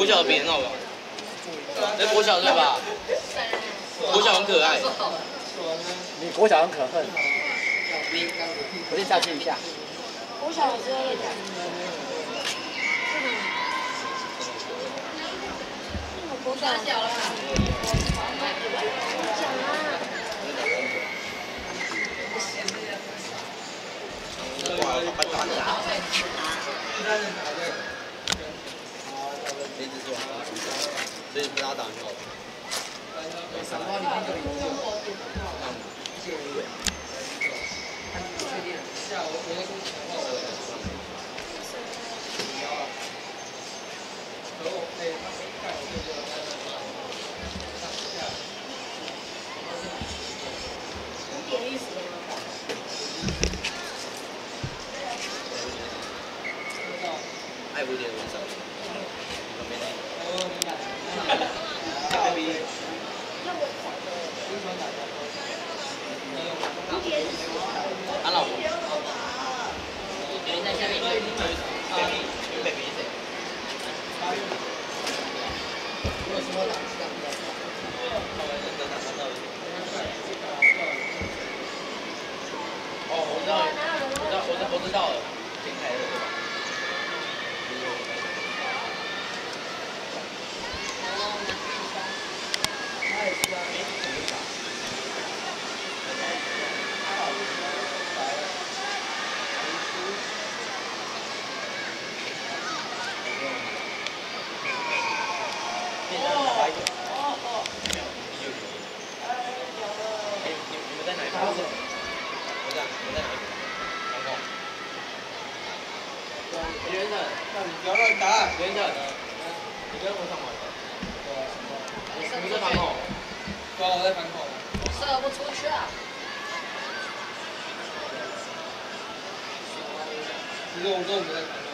国小别闹了，那国小对吧？国小很可爱。你国小很可恨。我先下去一下。国小的时候讲。国小小了。讲啊。哇，快打架！谁只说？所以不要打球。三包里面就有。不确定。下午我要跟钱报的。不要啊。可我哎，他没看我这个。点意思了吗？爱蝴蝶的文章。俺老婆。在下面。哦，我知道，我知道，我知道，我知道了，挺开的，对吧？不要乱打！等一下，你跟我上网的。你在反口？对啊，我在反口。吃啊！其实我根本不在反口。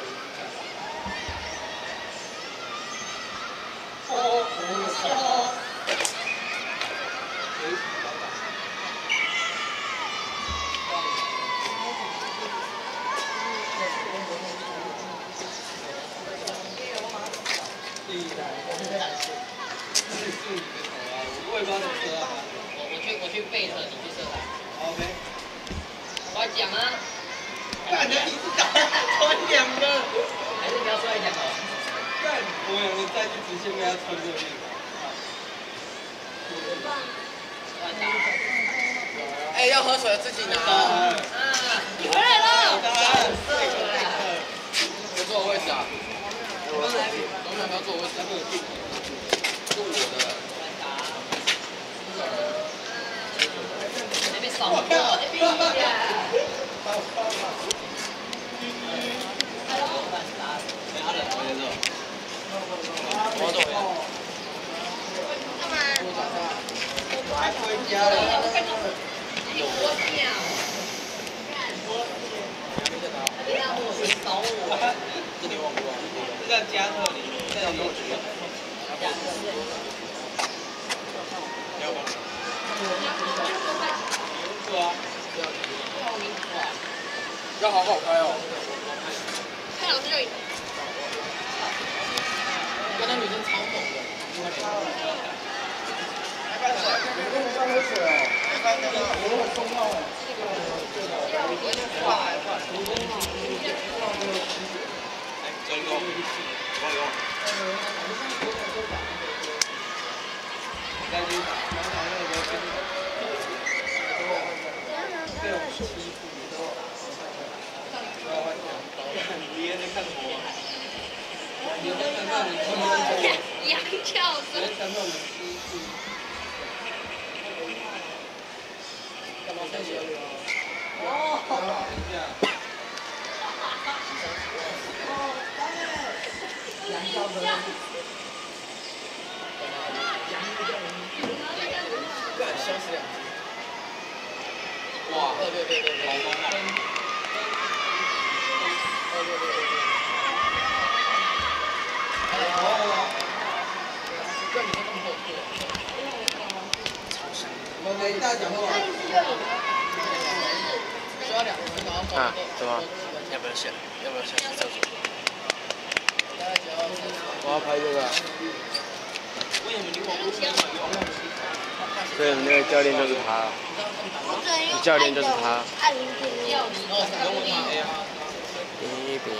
哦，我操！我我去我去背射，你去射他。OK。我讲啊。干的你是打穿两个。还是不要摔两个。干，我两个再去直线被他穿过去。哎，要喝水自己拿。啊，你回来了。别坐我位置啊。我永远不要坐我位置。是我的。我靠走呀。干嘛？还回家了。有多屌？你让我去找我。这里忘不忘？这叫加特林，这叫多吉。加特林。要吗？是啊。要好好开哦。开老师就赢。跟那女生超猛的。没跟我上水哦。我很重要哎。来，这个，加油！再去打。羊跳绳。哦。羊跳绳。干，笑死两只。哇！对对对对对。好疯啊！对对对对对。哦。这你这么后退。超香。我们。给大家讲话。需要两个人，然后啊，怎么？要不要下？要不要下去厕所？大家我要拍这个。为什么你网络这么用？对，那个教练就是他。教练就是他。感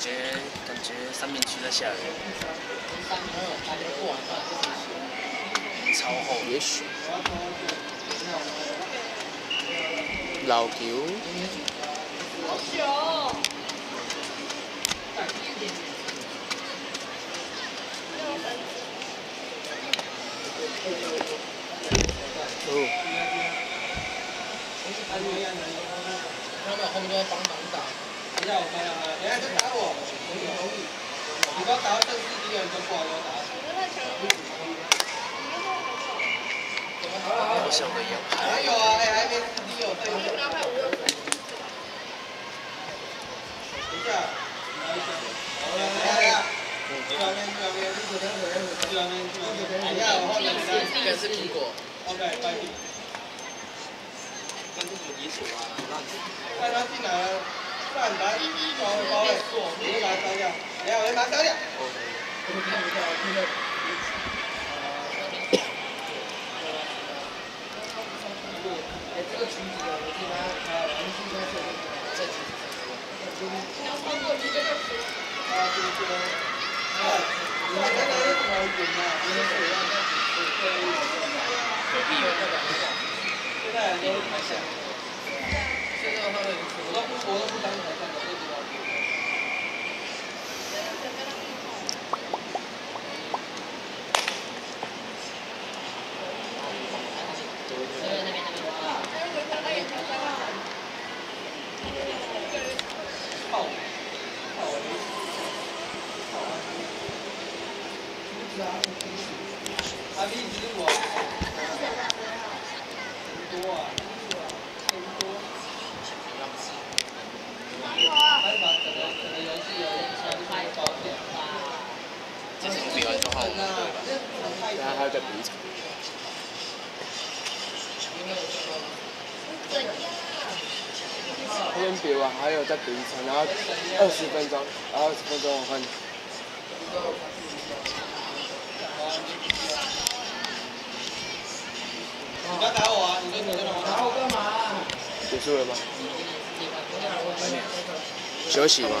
觉感觉三明区在下。超厚，也许。老九。好久。他们后面都在帮忙打。等下我发了，等下就打我。你不要打到正式敌人就不好打。我想的也还有啊，哎，还没四敌有对。等一下。好了，来来来。去那边，去那边，去那边，去那边，去那边。等一下，我后面来。这个是苹果。OK，拜拜。跟这个离谱啊！带他进来了，站台，高高的，你把它烧掉，没有人把它烧掉。哎，这个裙子啊，我记得它红色的，这裙子。然后过去这个是。啊，这个是。啊，你看那个什么滚啊？你看水啊，这是隔壁有那个。现在都太像，现在他们我都不我都不当台上的，都知道。好，好，阿弟，你是我。这是比完就好了，然后还要再比一场。这边比完还有再比一场，然后二十分钟，然后二十分钟我看。你不要打我啊！你跟我打我干嘛？结束了吗？休息吗？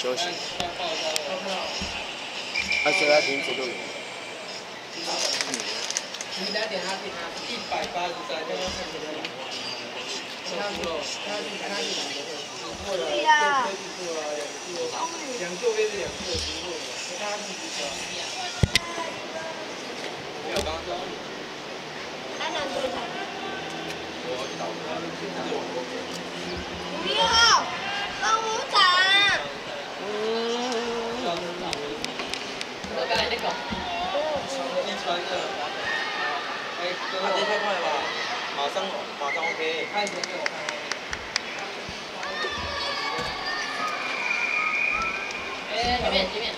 休息。他说他停止录影。你打点他一百八十三。对呀。两座位是两座，其他是几座？没有刚刚说。还能多少？不要，帮我打。嗯。我刚才那个。一穿的。哎，这太快了吧？马上，马上 OK。看一下给我看。哎，这边，这边。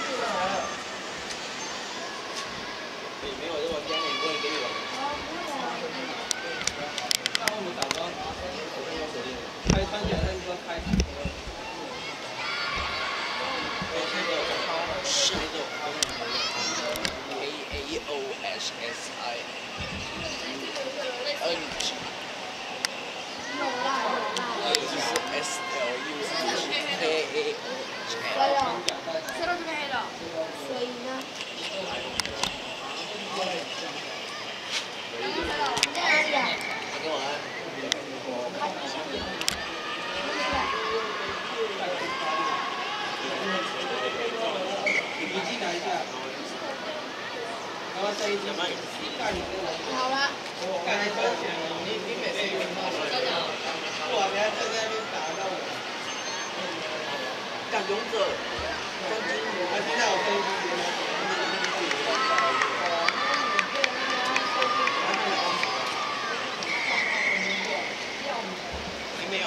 好了。干你赚钱了，你你每次运动，我别在那边打到我。干勇者，冠军，啊，现在我可以没有，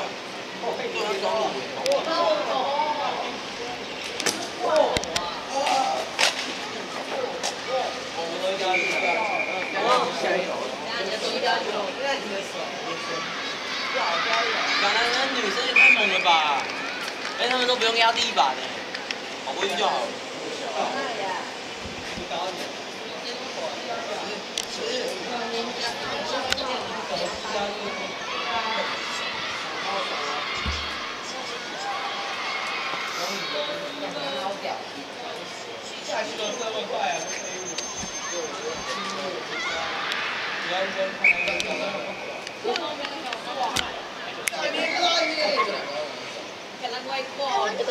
都要装路。刚才那女生也太猛了吧！哎，他们都不用压地板呢，跑过去就好了。不要跟他们给他外挂，这个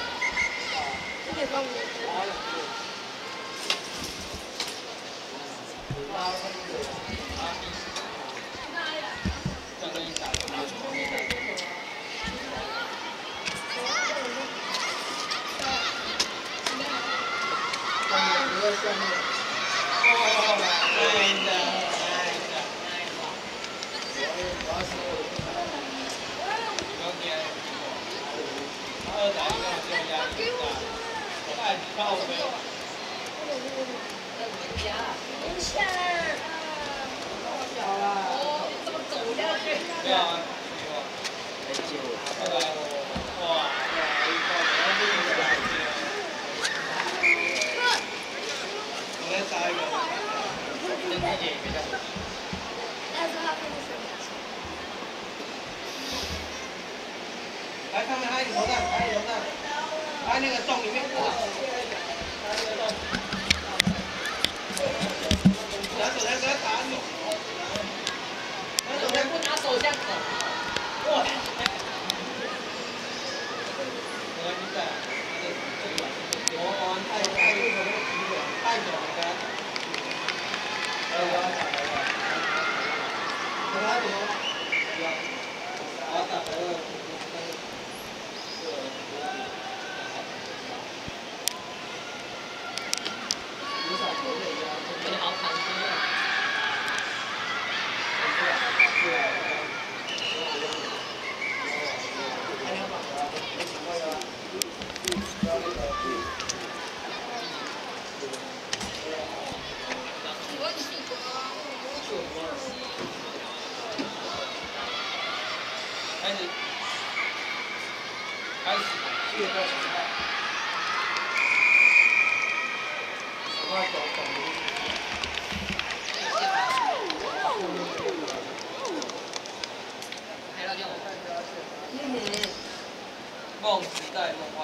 等一下。哦，怎么走下去？但是他不是选来，看看他有头上，他有头上，他那个洞里面过。拿手枪给他打你。拿手枪不拿手枪的。哇！我玩太太太久了，给他。呃，我打来了。给他怎么？我打来了。你好坎坷啊！开始，开始，越过十号，十号走走。梦时代梦幻。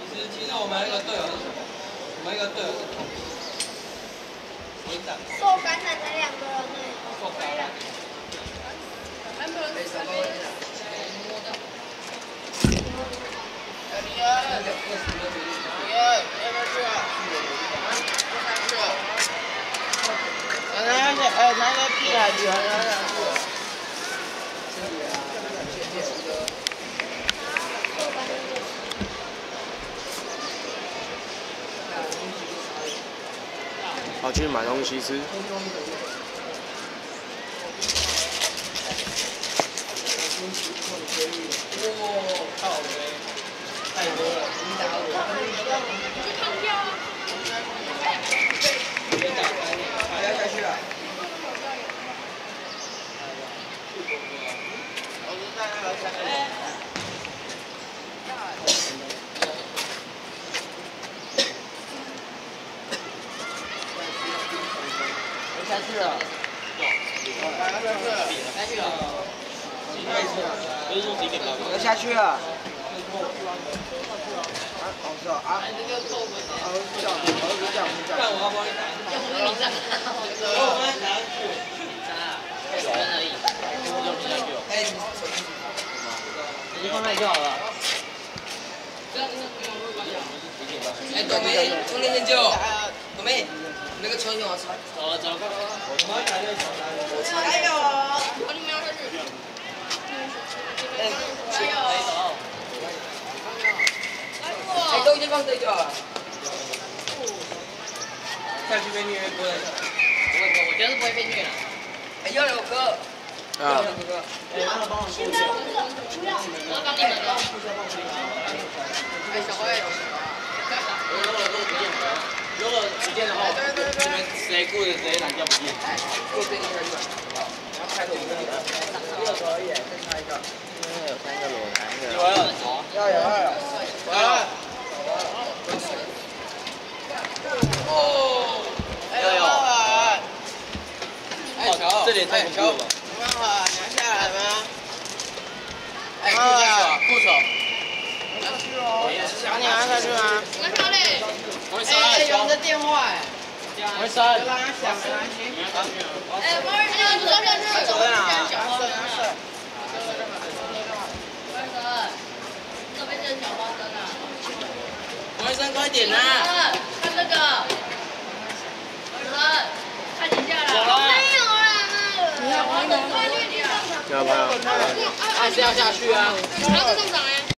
其实其实我们那个队友是什么？我们一个队友是同学长，受感染的两个人呢？受感染。跑去买东西吃。我靠，太多了，你打我，去看票啊！别打开，大家下去了。下去了。下去了。几位数？不是说十一点半吗？要下去了。啊，好笑啊！啊，这样，这样，这样。看我帮你打。要不你站，我帮你打上去。十分而已。哎，你放那就好了。哎，短梅，充电线就。短梅，那个球给我擦。走了走了，快快快！加油！好，你们要下去。加油！哎，都已经放这个了。下去被虐过来。我我觉得是不会被虐的。哎，要有哥。啊。我帮你们的。哎，小辉。如果不见的话，你们谁顾着谁懒觉不见。过这个可以吧？然后开始一个，一个可以，再插一个。有三个螺，三个。有啊，走。要有要有。来。哦。要有。哎，球。这里太恐怖了。没办法，你要下来吗？哎，裤手，裤手。下去哦。想你要下去吗？那好嘞。哎，有人的电话哎。没删。让他响，没关系。哎，不好意思，你昨天是生啊？不好意思，这边是小花生啊。王医生，快点呐！看这个。王医生，下来。走了。没有啦。小花生快绿地上场。要不要？还是要下去啊。